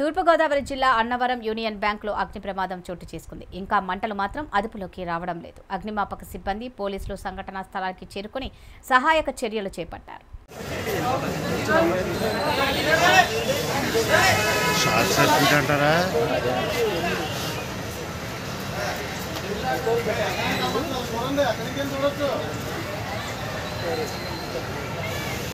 తూర్పుగోదావరి జిల్లా అన్నవరం యూనియన్ బ్యాంకులో అగ్ని ప్రమాదం చోటు చేసుకుంది. ఇంకా మంటలు మాత్రం అదుపులోకి రావడం లేదు. అగ్నిమాపక సిబ్బంది పోలీసులు సంఘటనా స్థలానికి చేరుకుని సహాయక చర్యలు చేపట్టారు. షార్ట్